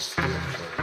still